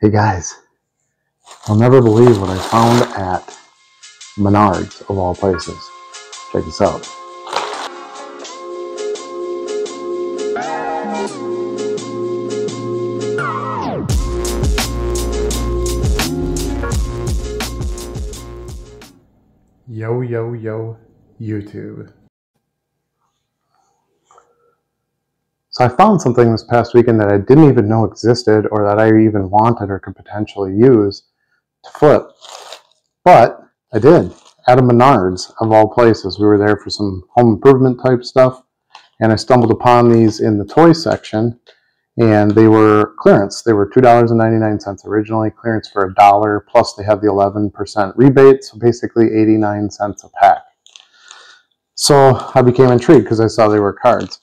Hey guys, I'll never believe what I found at Menards of all places. Check this out. Yo, yo, yo, YouTube. So I found something this past weekend that I didn't even know existed or that I even wanted or could potentially use to flip. But I did. At a Menards, of all places. We were there for some home improvement type stuff. And I stumbled upon these in the toy section. And they were clearance. They were $2.99 originally, clearance for a dollar, plus they have the 11% rebate, so basically 89 cents a pack. So I became intrigued because I saw they were cards.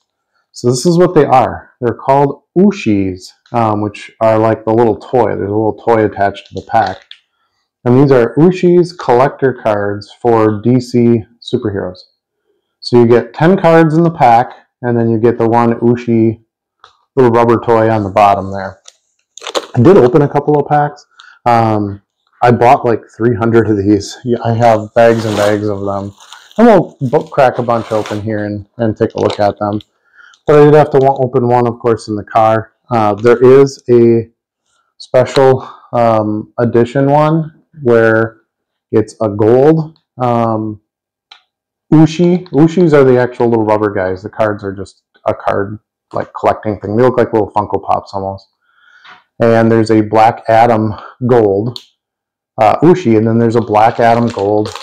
So this is what they are. They're called Ooshies, um, which are like the little toy. There's a little toy attached to the pack. And these are Ooshies collector cards for DC superheroes. So you get 10 cards in the pack, and then you get the one Ooshie little rubber toy on the bottom there. I did open a couple of packs. Um, I bought like 300 of these. I have bags and bags of them. And we'll crack a bunch open here and, and take a look at them. But I did have to open one, of course, in the car. Uh, there is a special um, edition one where it's a gold um, Ooshie. Ooshies are the actual little rubber guys. The cards are just a card like collecting thing. They look like little Funko Pops almost. And there's a Black Adam gold uh, Ooshie, and then there's a Black Adam gold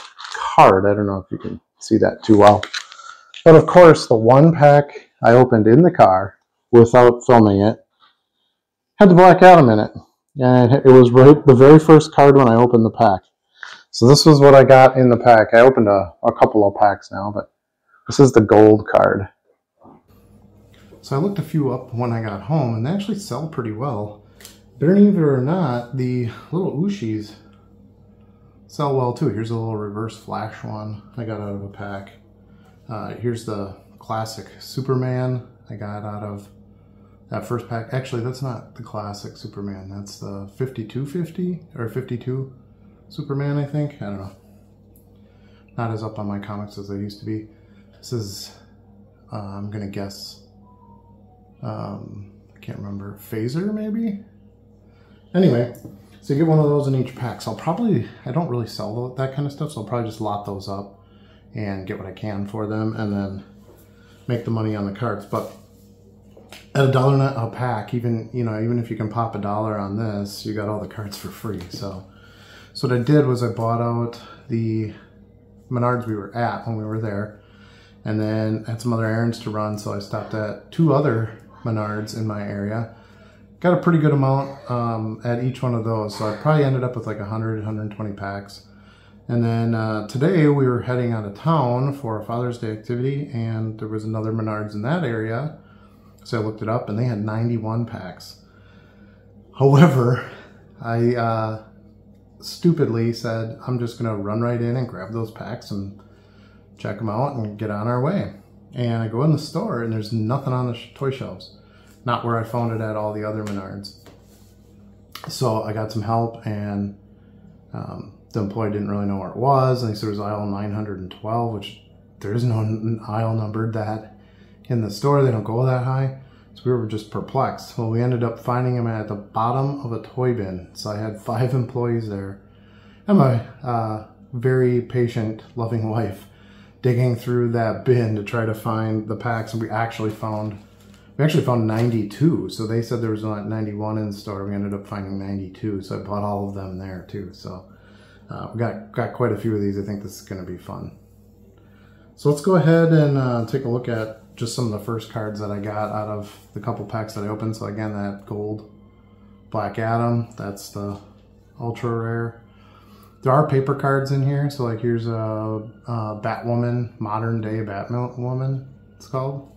card. I don't know if you can see that too well. But of course, the one pack I opened in the car without filming it had to Black out a minute. And it was right the very first card when I opened the pack. So this was what I got in the pack. I opened a, a couple of packs now, but this is the gold card. So I looked a few up when I got home, and they actually sell pretty well. Believe it or not, the little Ooshies sell well too. Here's a little reverse flash one I got out of a pack. Uh, here's the classic Superman I got out of that first pack. Actually, that's not the classic Superman. That's the 5250 or 52 Superman, I think. I don't know. Not as up on my comics as I used to be. This is, uh, I'm going to guess, um, I can't remember, Phaser maybe? Anyway, so you get one of those in each pack. So I'll probably, I don't really sell that kind of stuff, so I'll probably just lot those up and get what I can for them and then make the money on the cards. But at a dollar a pack, even, you know, even if you can pop a dollar on this, you got all the cards for free. So, so what I did was I bought out the Menards we were at when we were there and then had some other errands to run. So I stopped at two other Menards in my area. Got a pretty good amount um, at each one of those. So I probably ended up with like 100, 120 packs. And then uh, today we were heading out of town for a Father's Day activity and there was another Menards in that area. So I looked it up and they had 91 packs. However, I uh, stupidly said, I'm just going to run right in and grab those packs and check them out and get on our way. And I go in the store and there's nothing on the toy shelves. Not where I found it at all the other Menards. So I got some help and um, the employee didn't really know where it was. And he said it was aisle 912, which there is no aisle numbered that in the store. They don't go that high. So we were just perplexed. Well, we ended up finding him at the bottom of a toy bin. So I had five employees there. And my uh, very patient, loving wife digging through that bin to try to find the packs. And we actually found, we actually found 92. So they said there was not 91 in the store. We ended up finding 92. So I bought all of them there too. So uh, we got, got quite a few of these. I think this is going to be fun. So let's go ahead and uh, take a look at just some of the first cards that I got out of the couple packs that I opened. So again, that gold Black Adam, that's the ultra rare. There are paper cards in here. So like here's a, a Batwoman, modern day Batwoman, it's called.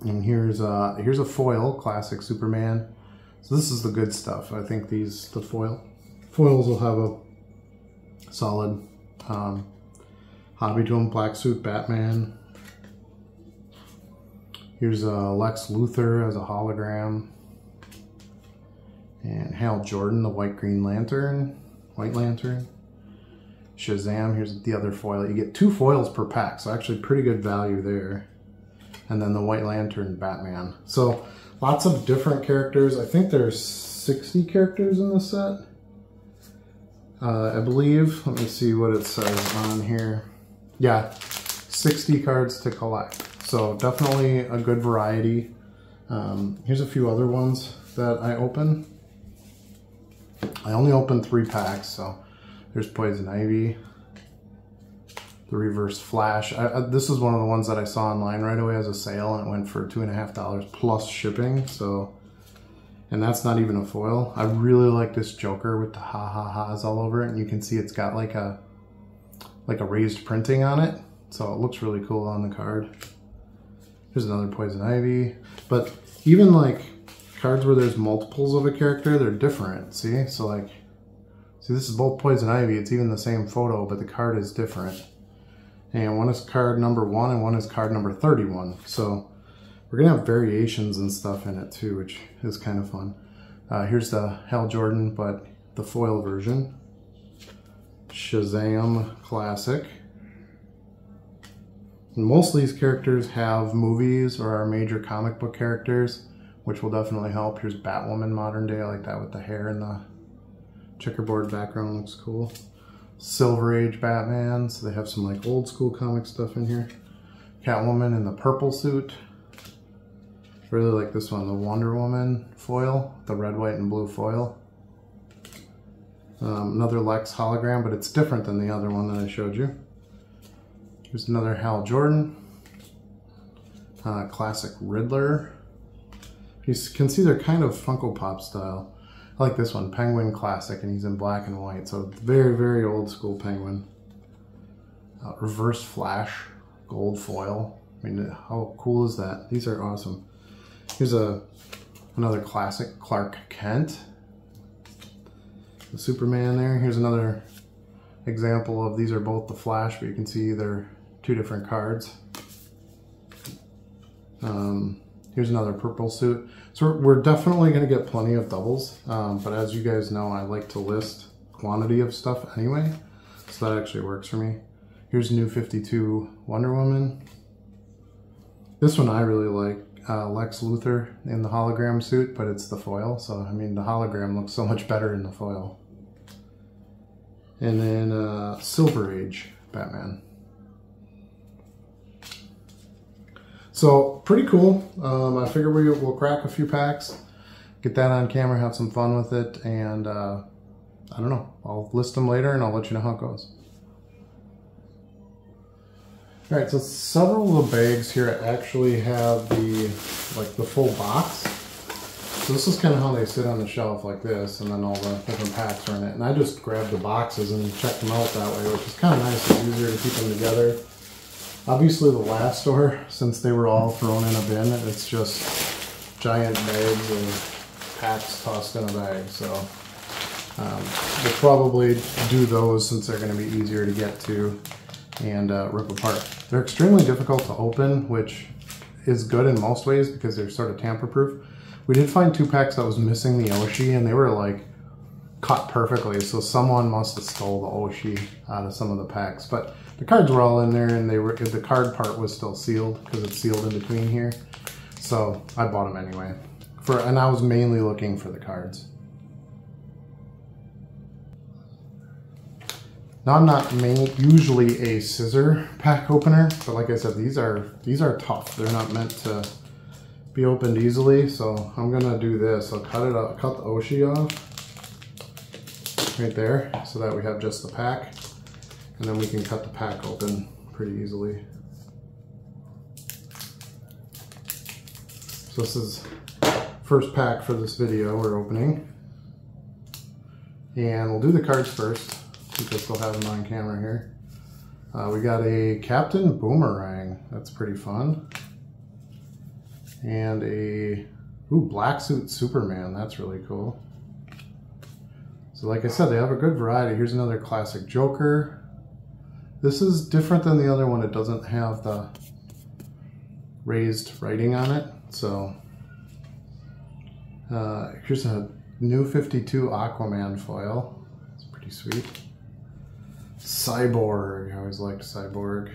And here's a, here's a foil, classic Superman. So this is the good stuff. I think these, the foil, foils will have a solid um, hobby to. Black suit Batman, Here's a Lex Luthor as a hologram. And Hal Jordan, the White Green Lantern, White Lantern. Shazam, here's the other foil. You get two foils per pack, so actually pretty good value there. And then the White Lantern Batman. So lots of different characters. I think there's 60 characters in the set. Uh, I believe, let me see what it says on here. Yeah, 60 cards to collect. So definitely a good variety. Um, here's a few other ones that I open. I only opened three packs, so there's Poison Ivy, the Reverse Flash. I, I, this is one of the ones that I saw online right away as a sale, and it went for two and a half dollars plus shipping. So, and that's not even a foil. I really like this Joker with the ha ha ha's all over it, and you can see it's got like a like a raised printing on it, so it looks really cool on the card. Here's another Poison Ivy, but even like cards where there's multiples of a character, they're different. See, so like See, this is both Poison Ivy. It's even the same photo, but the card is different. And one is card number one and one is card number 31. So we're to have variations and stuff in it too, which is kind of fun. Uh, here's the Hal Jordan, but the foil version. Shazam Classic. And most of these characters have movies or are major comic book characters, which will definitely help. Here's Batwoman modern day. I like that with the hair and the checkerboard background looks cool. Silver Age Batman, so they have some like old school comic stuff in here. Catwoman in the purple suit. Really like this one, the Wonder Woman foil, the red, white, and blue foil. Um, another Lex hologram, but it's different than the other one that I showed you. Here's another Hal Jordan. Uh, classic Riddler. You can see they're kind of Funko Pop style. I like this one, Penguin Classic, and he's in black and white. So very, very old school Penguin. Uh, reverse Flash, gold foil. I mean, how cool is that? These are awesome. Here's a another classic, Clark Kent. The Superman there. Here's another example of these are both the Flash, but you can see they're two different cards. Um, here's another purple suit. So we're definitely going to get plenty of doubles, um, but as you guys know, I like to list quantity of stuff anyway, so that actually works for me. Here's New 52 Wonder Woman. This one I really like, uh, Lex Luthor in the hologram suit, but it's the foil, so I mean the hologram looks so much better in the foil. And then uh, Silver Age Batman. So pretty cool. Um, I figure we will crack a few packs, get that on camera, have some fun with it, and uh, I don't know. I'll list them later and I'll let you know how it goes. All right, so several of the bags here actually have the like the full box. So this is kind of how they sit on the shelf like this, and then all the different packs are in it. And I just grabbed the boxes and checked them out that way, which is kind of nice. It's easier to keep them together. Obviously the last store, since they were all thrown in a bin, it's just giant bags and packs tossed in a bag. So um, we'll probably do those since they're going to be easier to get to and uh, rip apart. They're extremely difficult to open, which is good in most ways because they're sort of tamper-proof. We did find two packs that was missing the Ooshie, and they were like cut perfectly. So someone must have stole the Ooshie out of some of the packs. But the cards were all in there and they were the card part was still sealed because it's sealed in between here. So I bought them anyway. For and I was mainly looking for the cards. Now I'm not usually a scissor pack opener, but like I said, these are these are tough. They're not meant to be opened easily, so I'm gonna do this. I'll cut it out, cut the Ooshie off right there, so that we have just the pack. And then we can cut the pack open pretty easily. So this is first pack for this video we're opening. And we'll do the cards first, because we'll have them on camera here. Uh, we got a Captain Boomerang. That's pretty fun. And a ooh, Black Suit Superman. That's really cool. So like I said, they have a good variety. Here's another classic Joker. This is different than the other one. It doesn't have the raised writing on it. So uh, here's a New 52 Aquaman foil. It's pretty sweet. Cyborg. I always liked Cyborg.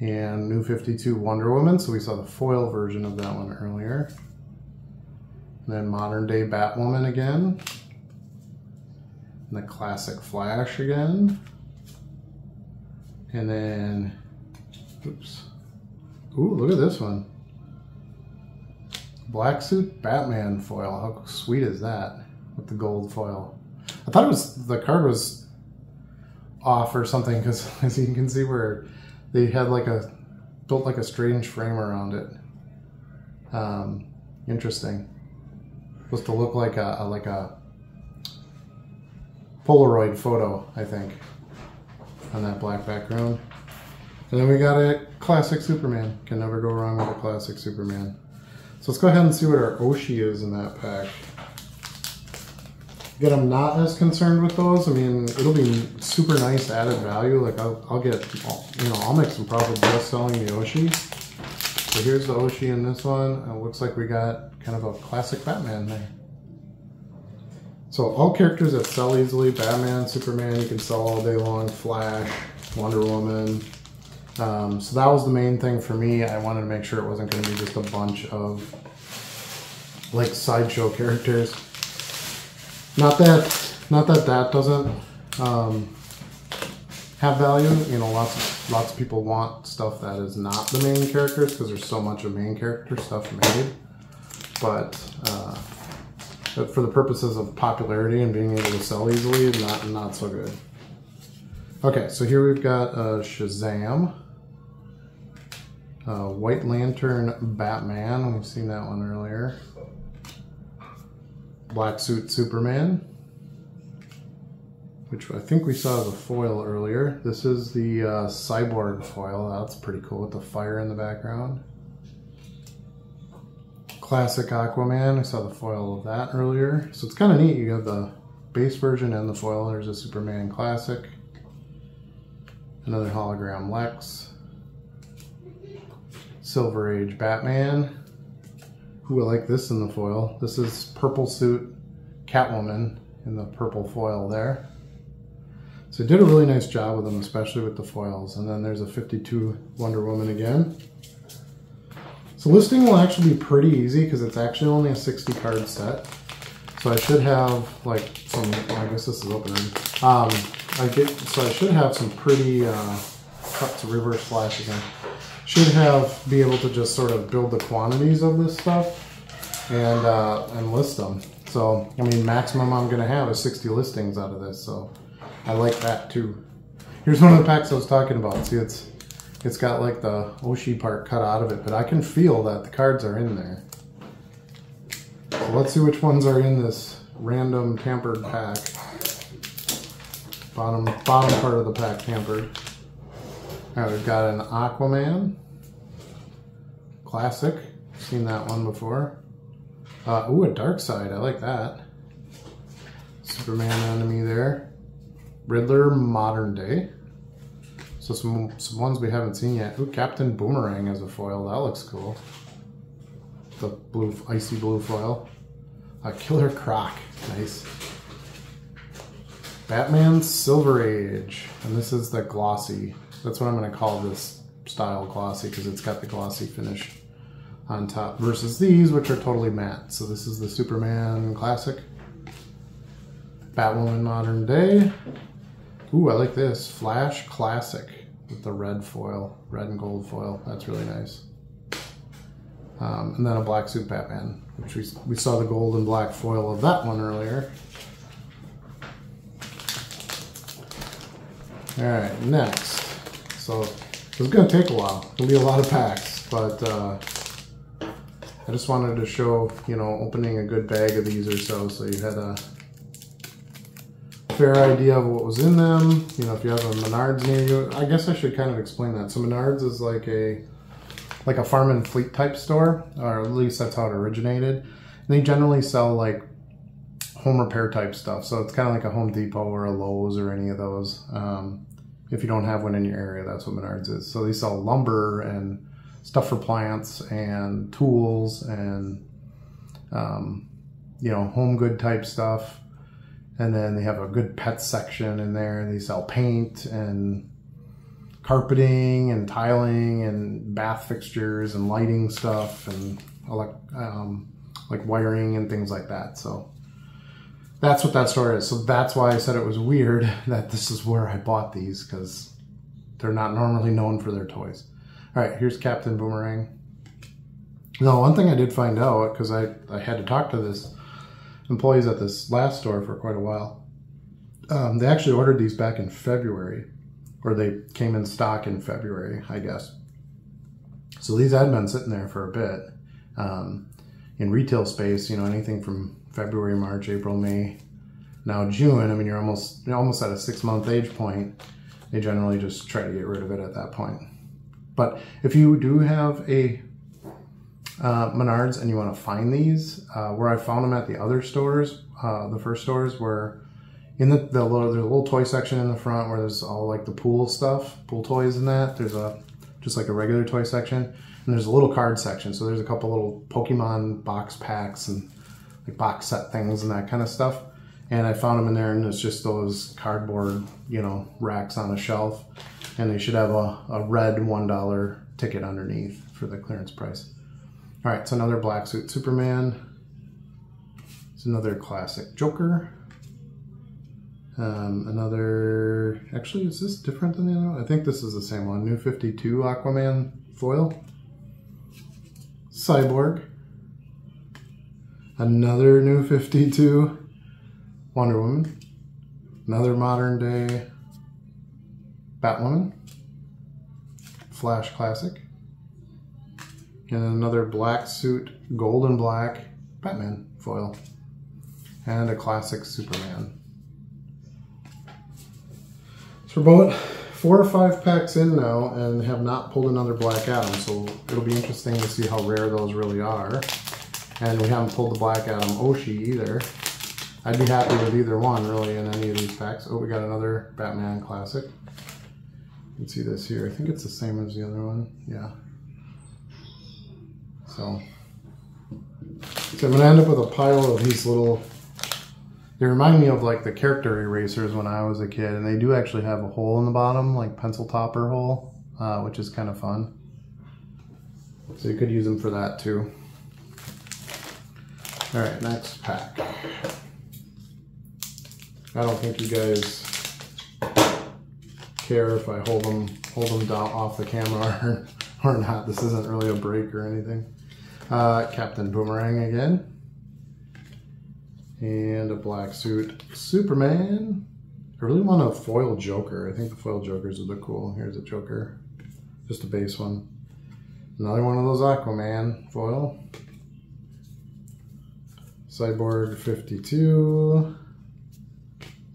And New 52 Wonder Woman. So we saw the foil version of that one earlier. And then modern day Batwoman again. And the classic Flash again. And then, oops. Ooh, look at this one. Black suit Batman foil. How sweet is that? With the gold foil. I thought it was the card was off or something because as you can see where they had like a built like a strange frame around it. Um, interesting. Supposed to look like a, a like a Polaroid photo, I think, on that black background. And then we got a classic Superman. Can never go wrong with a classic Superman. So let's go ahead and see what our Ooshie is in that pack. Again, I'm not as concerned with those. I mean, it'll be super nice added value. Like I'll, I'll get, you know, I'll make some profit just selling the Ooshie. So here's the Ooshie in this one. It looks like we got kind of a classic Batman there. So all characters that sell easily, Batman, Superman, you can sell all day long, Flash, Wonder Woman, um, so that was the main thing for me. I wanted to make sure it wasn't going to be just a bunch of like sideshow characters. Not that, not that that doesn't um, have value. You know, lots of, lots of people want stuff that is not the main characters because there's so much of main character stuff made. But, uh, but for the purposes of popularity and being able to sell easily, not not so good. Okay, so here we've got uh, Shazam. Uh, White Lantern Batman, we've seen that one earlier. Black Suit Superman, which I think we saw the foil earlier. This is the uh, Cyborg foil, that's pretty cool with the fire in the background. Classic Aquaman, we saw the foil of that earlier. So it's kind of neat, you have the base version and the foil. There's a Superman Classic. Another hologram Lex. Silver Age Batman. Who I like this in the foil. This is purple suit Catwoman in the purple foil there. So did a really nice job with them, especially with the foils. And then there's a 52 Wonder Woman again. So listing will actually be pretty easy because it's actually only a 60 card set. So I should have like some, well, I guess this is opening. Um, I get, so I should have some pretty, uh, cut to reverse flash again should have be able to just sort of build the quantities of this stuff and uh, and list them. So I mean, maximum I'm gonna have is 60 listings out of this. So I like that too. Here's one of the packs I was talking about. See, it's it's got like the Ooshie part cut out of it, but I can feel that the cards are in there. So let's see which ones are in this random tampered pack. Bottom bottom part of the pack tampered. All right, we've got an Aquaman. Classic. Seen that one before. Uh, ooh, a Darkseid. I like that. Superman enemy there. Riddler modern day. So some, some ones we haven't seen yet. Ooh, Captain Boomerang as a foil. That looks cool. The blue, icy blue foil. A Killer Croc. Nice. Batman Silver Age. And this is the glossy that's what I'm going to call this style glossy because it's got the glossy finish on top versus these which are totally matte. So this is the Superman Classic. Batwoman Modern Day. Ooh, I like this. Flash Classic with the red foil, red and gold foil. That's really nice. Um, and then a black suit Batman, which we, we saw the gold and black foil of that one earlier. All right, next. So it's to take a while. It'll be a lot of packs, but uh, I just wanted to show, you know, opening a good bag of these or so, so you had a fair idea of what was in them. You know, if you have a Menards near you, I guess I should kind of explain that. So Menards is like a like a farm and fleet type store, or at least that's how it originated. And they generally sell like home repair type stuff. So it's kind of like a Home Depot or a Lowe's or any of those. Um, if you don't have one in your area, that's what Menards is. So they sell lumber and stuff for plants and tools and um, you know, home good type stuff. And then they have a good pet section in there. They sell paint and carpeting and tiling and bath fixtures and lighting stuff and um, like wiring and things like that. So that's what that store is. So that's why I said it was weird that this is where I bought these because they're not normally known for their toys. All right, here's Captain Boomerang. Now, one thing I did find out because I, I had to talk to this employees at this last store for quite a while. Um, they actually ordered these back in February, or they came in stock in February, I guess. So these had been sitting there for a bit. Um, in retail space, you know, anything from February, March, April, May, now June. I mean, you're almost you're almost at a six month age point. They generally just try to get rid of it at that point. But if you do have a uh, Menards and you want to find these, uh, where I found them at the other stores, uh, the first stores were in the, the little, there's a little toy section in the front where there's all like the pool stuff, pool toys and that. There's a, just like a regular toy section. And there's a little card section. So there's a couple little Pokemon box packs and like box set things and that kind of stuff. And I found them in there and it's just those cardboard, you know, racks on a shelf. And they should have a, a red $1 ticket underneath for the clearance price. All right, so another black suit Superman. It's another classic Joker. Um, another, actually, is this different than the other one? I think this is the same one. New 52 Aquaman foil. Cyborg. Another New 52 Wonder Woman. Another modern day Batwoman. Flash Classic and another black suit, gold and black Batman foil, and a classic Superman. So we're about four or five packs in now and have not pulled another Black Adam, so it'll be interesting to see how rare those really are. And we haven't pulled the Black Adam Ooshie either. I'd be happy with either one really in any of these packs. Oh, we got another Batman Classic. You can see this here. I think it's the same as the other one. Yeah. So, so I'm gonna end up with a pile of these little. They remind me of like the character erasers when I was a kid, and they do actually have a hole in the bottom, like pencil topper hole, uh, which is kind of fun. So you could use them for that too. All right, next pack. I don't think you guys care if I hold them hold them down off the camera or, or not. This isn't really a break or anything. Uh, Captain Boomerang again. And a black suit Superman. I really want a foil Joker. I think the foil Jokers would look cool. Here's a Joker. Just a base one. Another one of those Aquaman foil. Cyborg 52.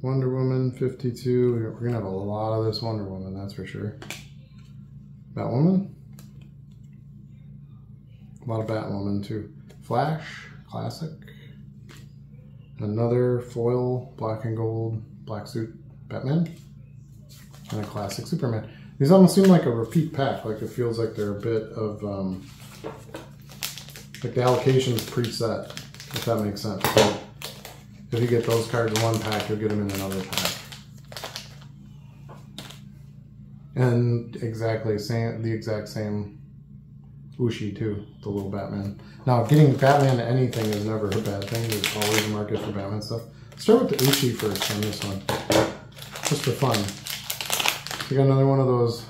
Wonder Woman 52. We're going to have a lot of this Wonder Woman, that's for sure. Batwoman. A lot of Batwoman too. Flash, classic. Another foil, black and gold, black suit Batman. And a classic Superman. These almost seem like a repeat pack. Like it feels like they're a bit of, um, like the allocation is preset, if that makes sense. So if you get those cards in one pack, you'll get them in another pack. And exactly same, the exact same Ooshie too, the little Batman. Now, getting Batman to anything is never a bad thing. There's always a market for Batman stuff. Start with the Ooshie first on this one, just for fun. We got another one of those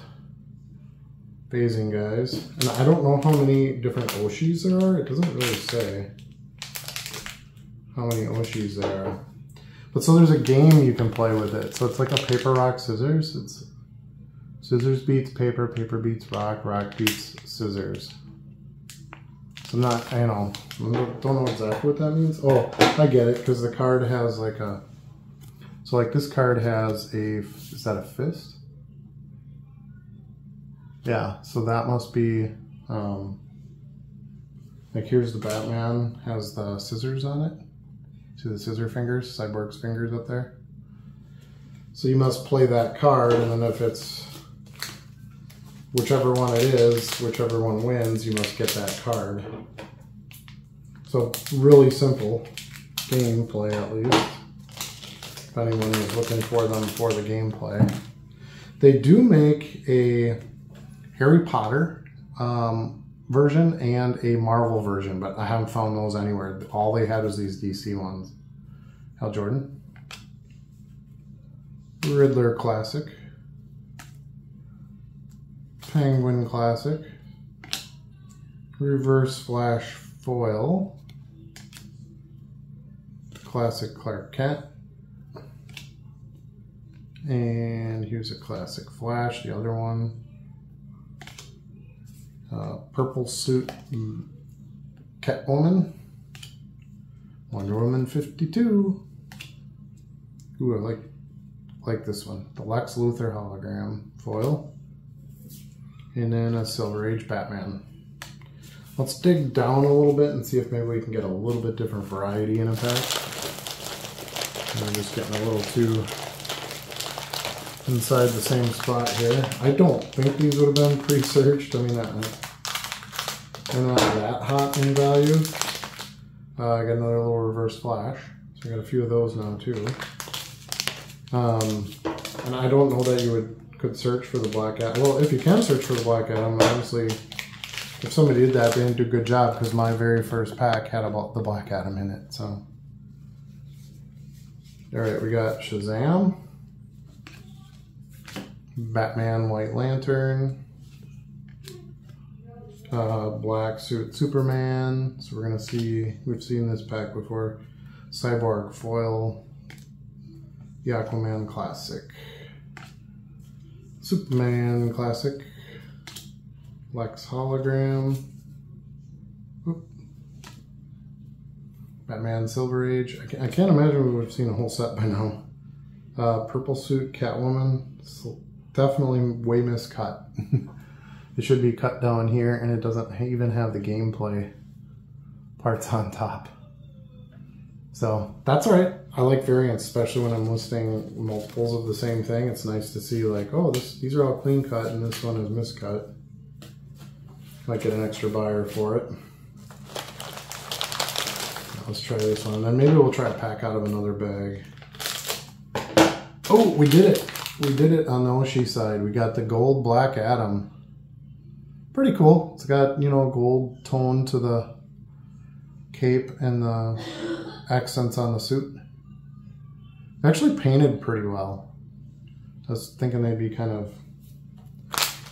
phasing guys, and I don't know how many different Ooshies there are. It doesn't really say how many Ooshies there are. But so there's a game you can play with it. So it's like a paper, rock, scissors. It's Scissors beats paper, paper beats rock, rock beats scissors. So I'm not, I know, don't know exactly what that means. Oh, I get it, because the card has like a, so like this card has a, is that a fist? Yeah, so that must be, um, like here's the Batman, has the scissors on it. See the scissor fingers, Cyborg's fingers up there? So you must play that card, and then if it's whichever one it is, whichever one wins, you must get that card. So really simple. gameplay at least. If anyone is looking for them for the gameplay. They do make a Harry Potter um, version and a Marvel version, but I haven't found those anywhere. All they had was these DC ones. Hal Jordan. Riddler Classic. Penguin Classic. Reverse Flash Foil. Classic Clark Kent. And here's a classic Flash, the other one. Uh, purple suit Catwoman. Wonder Woman 52. Ooh, I like like this one. The Lex Luthor hologram foil. And then a Silver Age Batman. Let's dig down a little bit and see if maybe we can get a little bit different variety in a pack. I'm just getting a little too inside the same spot here. I don't think these would have been pre-searched. I mean, they're not that hot in value. Uh, I got another little reverse flash. So I got a few of those now too. Um, and I don't know that you would could search for the Black Adam. Well, if you can search for the Black Adam, obviously, if somebody did that, they didn't do a good job because my very first pack had about the Black Adam in it. So, all right, we got Shazam. Batman White Lantern, uh, Black Suit Superman. So we're gonna see, we've seen this pack before. Cyborg Foil, the Aquaman Classic, Superman Classic, Lex Hologram. Batman Silver Age. I can't, I can't imagine we would have seen a whole set by now. Uh, purple Suit Catwoman, definitely way miscut. it should be cut down here and it doesn't even have the gameplay parts on top. So that's all right. I like variants, especially when I'm listing multiples of the same thing. It's nice to see like, oh, this these are all clean cut and this one is miscut. Might get an extra buyer for it. Let's try this one. And then maybe we'll try a pack out of another bag. Oh, we did it we did it on the Ooshie side. We got the gold Black Adam. Pretty cool. It's got, you know, gold tone to the cape and the accents on the suit. Actually painted pretty well. I was thinking they'd be kind of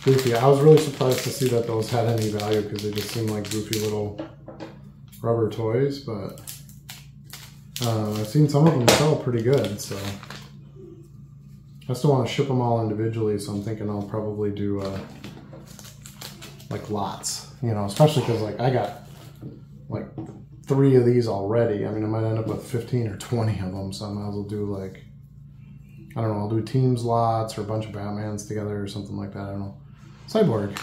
goofy. I was really surprised to see that those had any value because they just seem like goofy little rubber toys, but uh, I've seen some of them sell pretty good, so I still want to ship them all individually, so I'm thinking I'll probably do uh, like lots, you know, especially because like I got like three of these already. I mean, I might end up with 15 or 20 of them, so I might as well do like, I don't know, I'll do teams lots or a bunch of Batmans together or something like that. I don't know. Cyborg.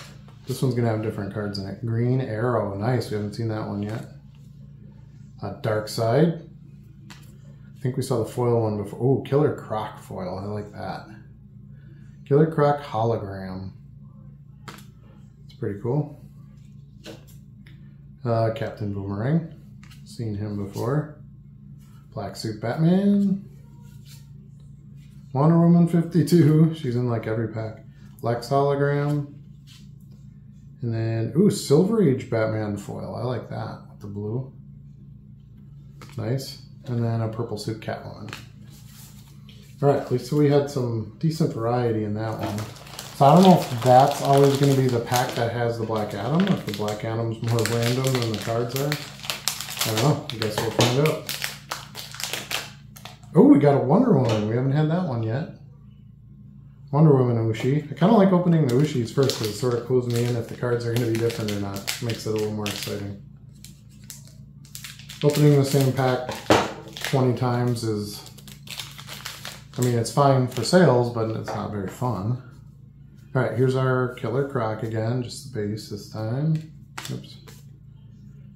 This one's going to have different cards in it. Green Arrow. Nice. We haven't seen that one yet. Uh, Darkseid think we saw the foil one before. Oh, Killer Croc foil. I like that. Killer Croc hologram. It's pretty cool. Uh, Captain Boomerang. Seen him before. Black Suit Batman. Wonder Woman 52. She's in like every pack. Lex hologram. And then, ooh, Silver Age Batman foil. I like that with the blue. Nice and then a purple suit Catwoman. All right, at least we had some decent variety in that one. So I don't know if that's always going to be the pack that has the Black Adam, if the Black Adam's more random than the cards are. I don't know. I guess we'll find out. Oh, we got a Wonder Woman. We haven't had that one yet. Wonder Woman Ooshie. I kind of like opening the Ooshies first because it sort of clues me in if the cards are going to be different or not. Makes it a little more exciting. Opening the same pack 20 times is, I mean, it's fine for sales, but it's not very fun. All right, here's our Killer Croc again, just the base this time. Oops.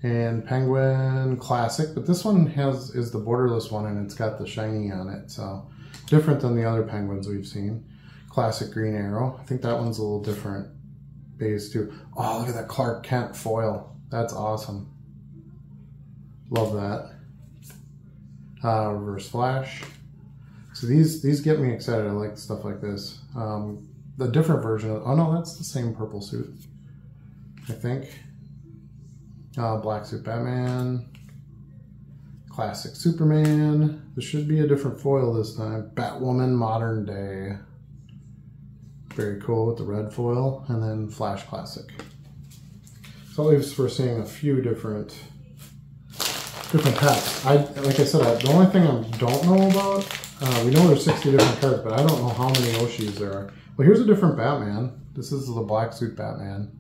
And Penguin Classic, but this one has is the borderless one and it's got the shiny on it, so different than the other Penguins we've seen. Classic Green Arrow. I think that one's a little different base too. Oh, look at that Clark Kent foil. That's awesome. Love that. Uh, reverse flash. So these these get me excited. I like stuff like this. Um, the different version of, oh no, that's the same purple suit, I think. Uh, black suit Batman, classic Superman. This should be a different foil this time. Batwoman modern day. Very cool with the red foil, and then Flash Classic. So at least we're seeing a few different different packs. I like I said, I, the only thing I don't know about, uh, we know there's 60 different cards, but I don't know how many Ooshies there are. Well, here's a different Batman. This is the black suit Batman.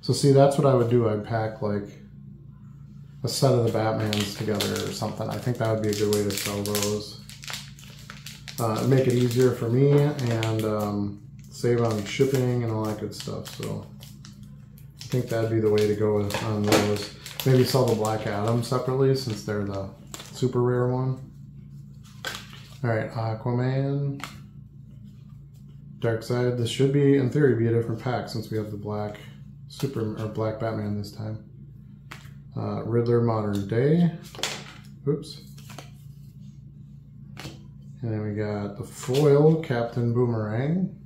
So see, that's what I would do. I'd pack like a set of the Batmans together or something. I think that would be a good way to sell those. Uh, make it easier for me and um, save on shipping and all that good stuff. So I think that'd be the way to go on those. Maybe sell the Black Adam separately since they're the super rare one. All right, Aquaman, Darkseid. This should be, in theory, be a different pack since we have the black super or black Batman this time. Uh, Riddler Modern Day. Oops. And then we got the foil Captain Boomerang.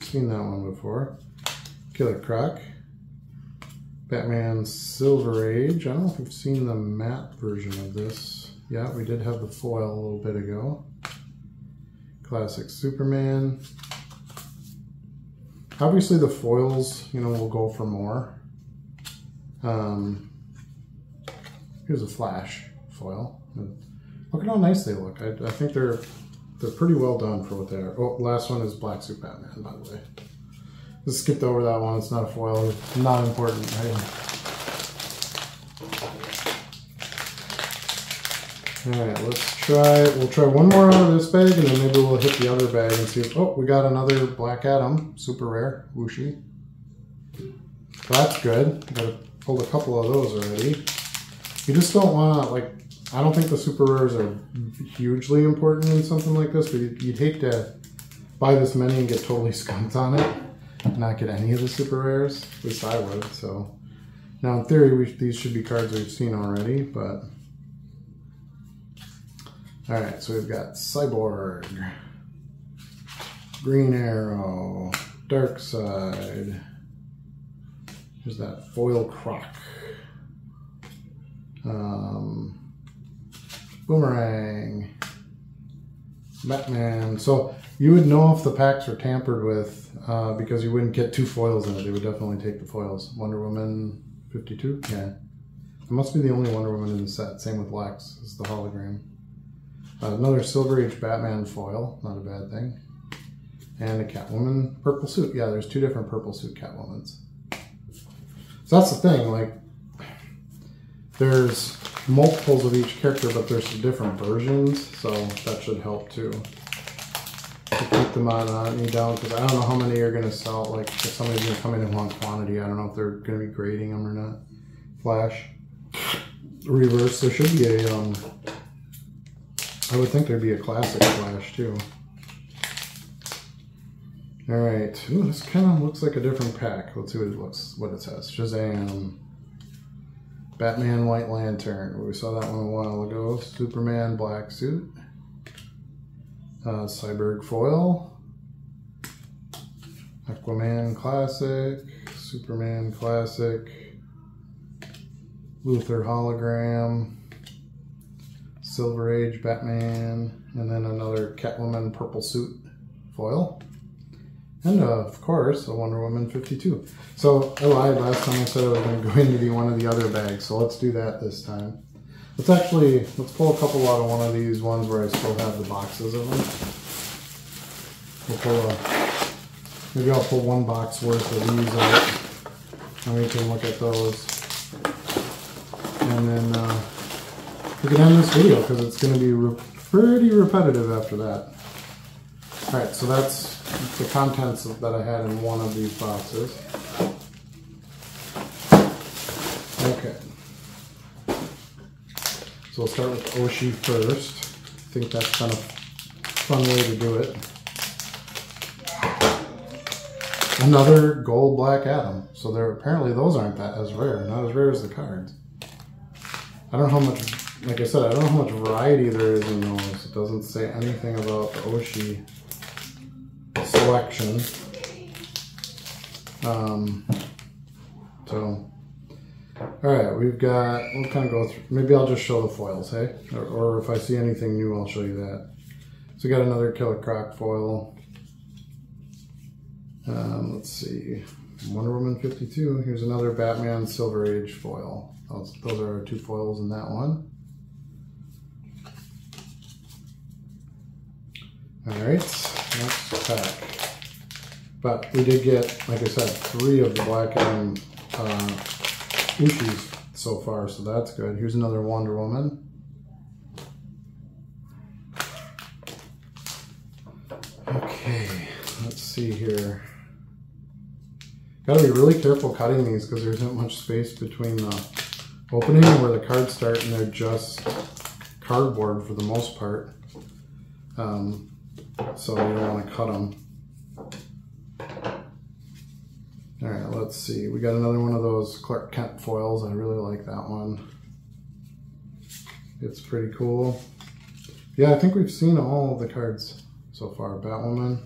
Seen that one before. Killer Croc. Batman Silver Age. I don't know if we've seen the matte version of this. Yeah, we did have the foil a little bit ago. Classic Superman. Obviously the foils, you know, will go for more. Um, here's a Flash foil. Look at how nice they look. I, I think they're they're pretty well done for what they are. Oh, last one is Black Suit Batman, by the way. Just skipped over that one. It's not a foil. Not important, right? All right, let's try. We'll try one more out of this bag, and then maybe we'll hit the other bag and see. If, oh, we got another Black Adam, super rare, whooshy. That's good. Got pulled a couple of those already. You just don't want to like I don't think the super rares are hugely important in something like this, but you'd hate to buy this many and get totally skunked on it not get any of the super rares. At least I would, so. Now in theory, we, these should be cards we've seen already, but. Alright, so we've got Cyborg, Green Arrow, Darkseid. There's that foil croc. Um, Boomerang. Batman. So you would know if the packs were tampered with uh, because you wouldn't get two foils in it. They would definitely take the foils. Wonder Woman 52? Yeah. It must be the only Wonder Woman in the set. Same with Lex, is the hologram. Uh, another Silver Age Batman foil. Not a bad thing. And a Catwoman purple suit. Yeah, there's two different purple suit Catwomans. So that's the thing. Like, there's multiples of each character, but there's different versions, so that should help too. To keep the monotony down, because I don't know how many are going to sell, like if somebody's going to come in and want quantity, I don't know if they're going to be grading them or not. Flash. Reverse, there should be a, um, I would think there'd be a classic Flash too. All right, this kind of looks like a different pack. Let's see what it looks, what it says. Shazam. Batman White Lantern. We saw that one a while ago. Superman Black Suit. Uh, Cyborg Foil. Aquaman Classic. Superman Classic. Luthor Hologram. Silver Age Batman. And then another Catwoman Purple Suit Foil. And uh, of course, a Wonder Woman 52. So I lied last time I said I was going to go into the one of the other bags. So let's do that this time. Let's actually, let's pull a couple out of one of these ones where I still have the boxes of them. We'll pull a, maybe I'll pull one box worth of these out. And we can look at those. And then uh, we can end this video because it's going to be re pretty repetitive after that. Alright, so that's the contents that I had in one of these boxes. Okay. So we'll start with Ooshie first. I think that's kind of fun way to do it. Another gold Black Adam. So there apparently those aren't that as rare, not as rare as the cards. I don't know how much like I said, I don't know how much variety there is in those. It doesn't say anything about the Ooshie selection. Um, so, all right, we've got, we'll kind of go through, maybe I'll just show the foils, hey? Or, or if I see anything new, I'll show you that. So we got another Killer Croc foil. Um, let's see, Wonder Woman 52. Here's another Batman Silver Age foil. Those, those are our two foils in that one. All right, next pack. But we did get, like I said, three of the Black Adam uh, Ooshies so far, so that's good. Here's another Wonder Woman. Okay, let's see here. Gotta be really careful cutting these because there isn't much space between the opening and where the cards start and they're just cardboard for the most part. Um, so you don't want to cut them. All right, let's see. We got another one of those Clark Kent foils. I really like that one. It's pretty cool. Yeah, I think we've seen all the cards so far. Batwoman.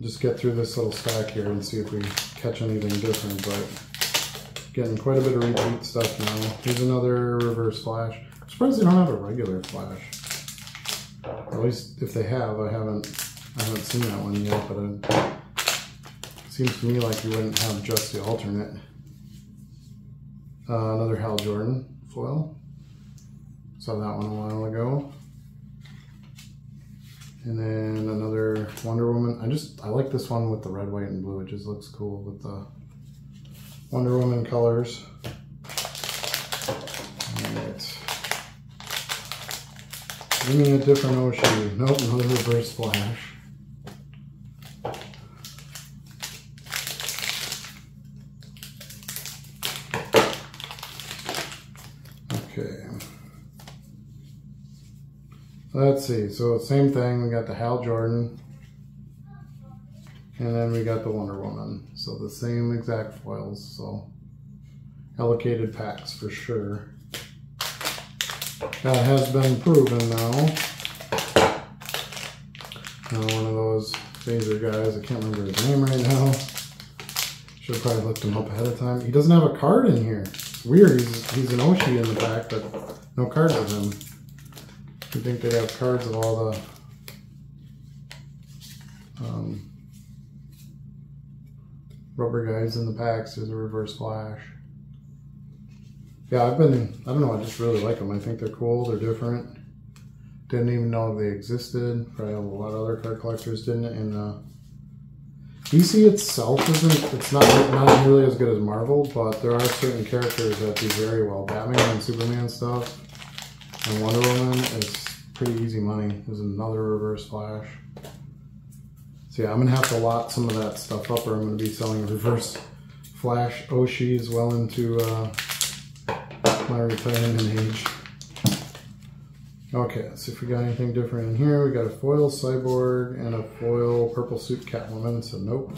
Just get through this little stack here and see if we catch anything different, but getting quite a bit of repeat stuff now. Here's another reverse flash. I'm surprised they don't have a regular flash. At least if they have, I haven't I haven't seen that one yet, but it seems to me like you wouldn't have just the alternate. Uh, another Hal Jordan foil. Saw that one a while ago. And then another Wonder Woman. I just, I like this one with the red, white, and blue. It just looks cool with the Wonder Woman colors. Alright. Give me a different Ooshie. Nope, another reverse flash. Okay. Let's see. So same thing. We got the Hal Jordan. And then we got the Wonder Woman. So the same exact foils. So allocated packs for sure. That has been proven now. Now one of those phaser guys. I can't remember his name right now. Should probably looked him up ahead of time. He doesn't have a card in here. It's weird. He's, he's an Ooshie in the back, but no card with him. You think they have cards of all the um, rubber guys in the packs. There's a reverse flash. Yeah, I've been, I don't know, I just really like them. I think they're cool, they're different. Didn't even know they existed. Probably a lot of other card collectors didn't. And uh, DC itself isn't, it's not, not nearly as good as Marvel, but there are certain characters that do very well. Batman and Superman stuff and Wonder Woman is pretty easy money. There's another reverse flash. So yeah, I'm gonna have to lot some of that stuff up or I'm gonna be selling reverse flash Ooshies well into uh, my retirement age. Okay, let's see if we got anything different in here. We got a foil cyborg and a foil purple suit Catwoman, so nope.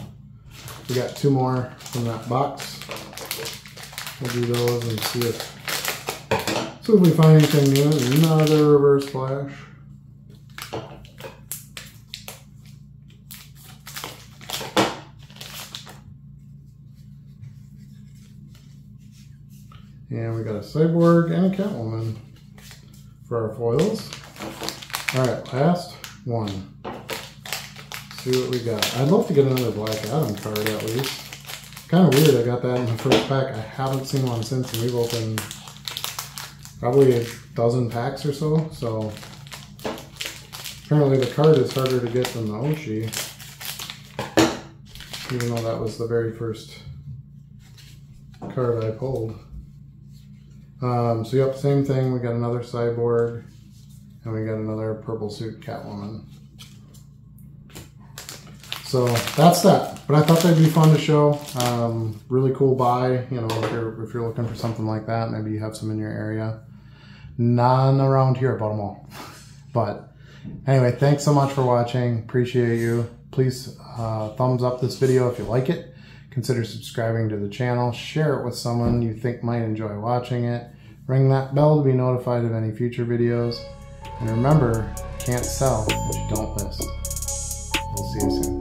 We got two more from that box. We'll do those and see if see if we find anything new. Another reverse flash. And we got a cyborg and a Catwoman for our foils. All right, last one. Let's see what we got. I'd love to get another Black Adam card at least. Kind of weird I got that in the first pack. I haven't seen one since and we've opened probably a dozen packs or so. So apparently the card is harder to get than the Ooshie. Even though that was the very first card I pulled. Um, so yep, same thing. We got another cyborg, and we got another purple suit Catwoman. So that's that. But I thought that'd be fun to show. Um, really cool buy. You know, if you're if you're looking for something like that, maybe you have some in your area. None around here about them all. but anyway, thanks so much for watching. Appreciate you. Please uh, thumbs up this video if you like it. Consider subscribing to the channel. Share it with someone you think might enjoy watching it. Ring that bell to be notified of any future videos. And remember, can't sell what you don't list. We'll see you soon.